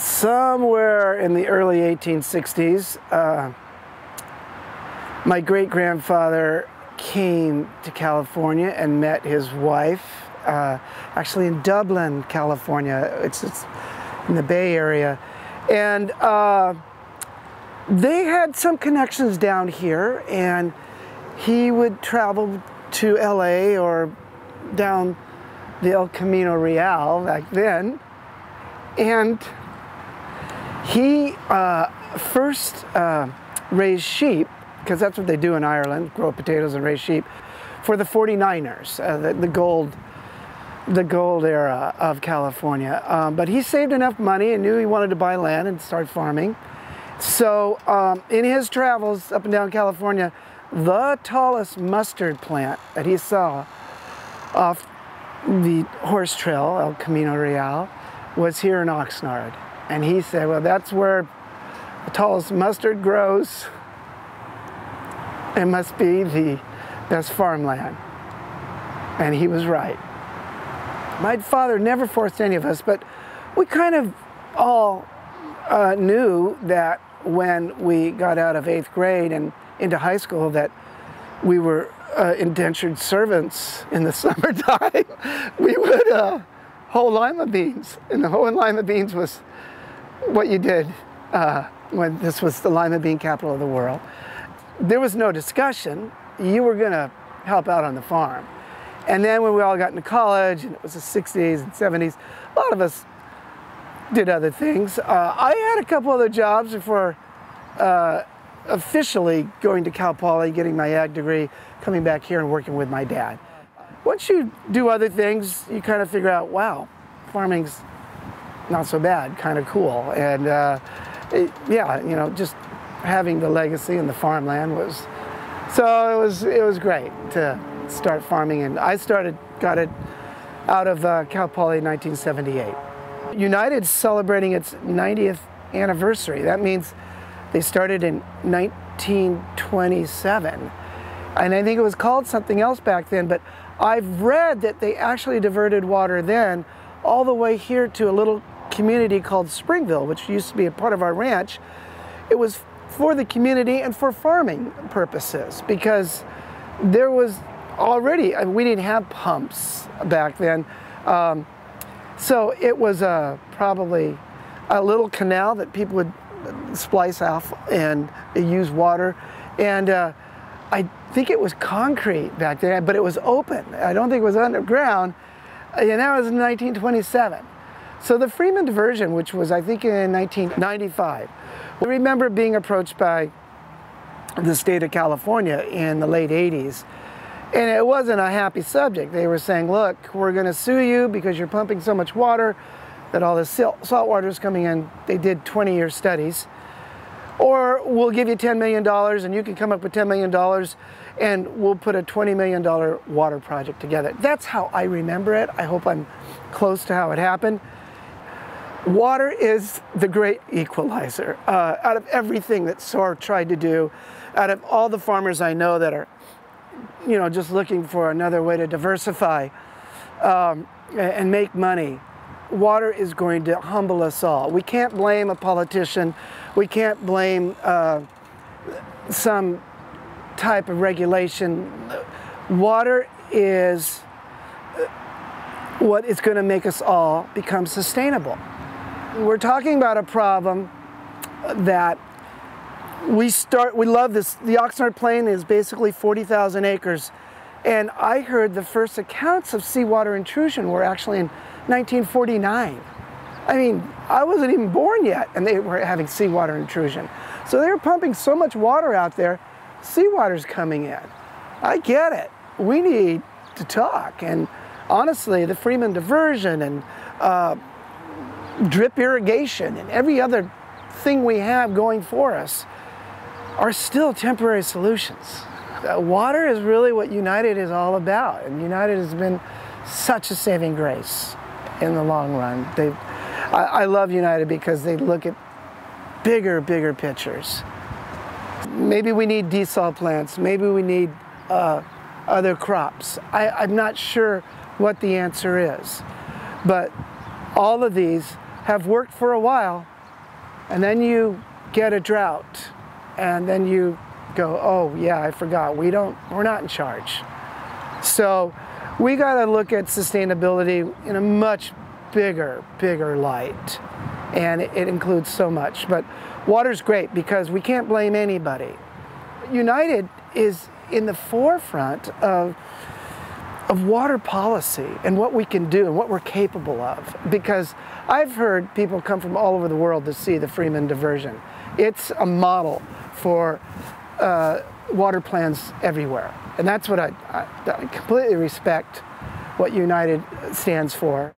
somewhere in the early 1860s, uh, my great grandfather came to California and met his wife, uh, actually in Dublin, California. It's, it's in the Bay Area. And uh, they had some connections down here, and he would travel to LA or down the El Camino Real back then. And he uh, first uh, raised sheep, because that's what they do in Ireland, grow potatoes and raise sheep, for the 49ers, uh, the, the, gold the gold era of California. Um, but he saved enough money and knew he wanted to buy land and start farming. So um, in his travels up and down California, the tallest mustard plant that he saw off the horse trail, El Camino Real, was here in Oxnard. And he said, well, that's where the tallest mustard grows. It must be the best farmland. And he was right. My father never forced any of us, but we kind of all uh, knew that when we got out of eighth grade and into high school that we were uh, indentured servants in the summertime. we would uh, hoe lima beans, and the hoeing lima beans was what you did uh, when this was the lima bean capital of the world. There was no discussion. You were going to help out on the farm. And then when we all got into college, and it was the 60s and 70s, a lot of us did other things. Uh, I had a couple other jobs before uh, officially going to Cal Poly, getting my ag degree, coming back here and working with my dad. Once you do other things, you kind of figure out, wow, farming's not so bad, kind of cool. And uh, it, yeah, you know, just having the legacy and the farmland was, so it was, it was great to start farming. And I started, got it out of uh, Cal Poly in 1978. United's celebrating its 90th anniversary. That means they started in 1927. And I think it was called something else back then, but I've read that they actually diverted water then all the way here to a little community called Springville, which used to be a part of our ranch. It was for the community and for farming purposes because there was already, we didn't have pumps back then. Um, so it was uh, probably a little canal that people would splice off and use water. And uh, I think it was concrete back then, but it was open. I don't think it was underground. And that was in 1927. So the Freeman diversion, which was I think in 1995, we remember being approached by the state of California in the late 80s. And it wasn't a happy subject. They were saying, look, we're going to sue you because you're pumping so much water that all this salt water is coming in. They did 20 year studies. Or we'll give you $10 million and you can come up with $10 million and we'll put a $20 million water project together. That's how I remember it. I hope I'm close to how it happened. Water is the great equalizer. Uh, out of everything that SOAR tried to do, out of all the farmers I know that are, you know, just looking for another way to diversify um, and make money, water is going to humble us all. We can't blame a politician. We can't blame uh, some type of regulation. Water is what is going to make us all become sustainable. We're talking about a problem that we start, we love this. The Oxnard Plain is basically 40,000 acres. And I heard the first accounts of seawater intrusion were actually in 1949. I mean, I wasn't even born yet, and they were having seawater intrusion. So they were pumping so much water out there, seawater's coming in. I get it. We need to talk. And honestly, the Freeman diversion and uh, drip irrigation and every other thing we have going for us are still temporary solutions. Uh, water is really what United is all about, and United has been such a saving grace in the long run. I, I love United because they look at bigger, bigger pictures. Maybe we need desal plants. Maybe we need uh, other crops. I, I'm not sure what the answer is, but all of these have worked for a while and then you get a drought and then you go, oh yeah, I forgot. We don't, we're not in charge. So we got to look at sustainability in a much bigger, bigger light. And it, it includes so much. But water's great because we can't blame anybody. United is in the forefront of of water policy and what we can do and what we're capable of. Because I've heard people come from all over the world to see the Freeman diversion. It's a model for uh, water plans everywhere. And that's what I, I, I completely respect what United stands for.